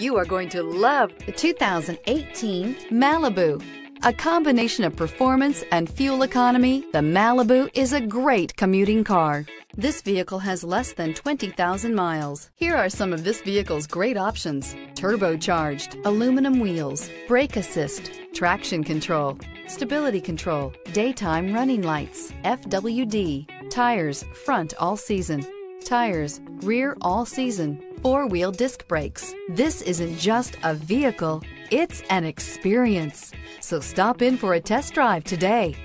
You are going to love the 2018 Malibu. A combination of performance and fuel economy, the Malibu is a great commuting car. This vehicle has less than 20,000 miles. Here are some of this vehicle's great options. Turbocharged, aluminum wheels, brake assist, traction control, stability control, daytime running lights, FWD, tires, front all season, tires, rear all season, four-wheel disc brakes. This isn't just a vehicle, it's an experience. So stop in for a test drive today.